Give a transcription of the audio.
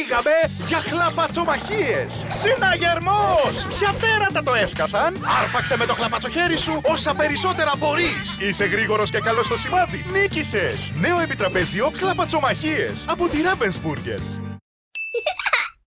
Πήγαμε για χλαπατσομαχίες! Συναγερμός! Ποια τέρατα το έσκασαν! Άρπαξε με το χλαπατσοχέρι σου όσα περισσότερα μπορείς! Είσαι γρήγορος και καλός στο σημάδι! Νίκησες! Νέο επιτραπέζιο χλαπατσομαχίες από τη Ravensburger.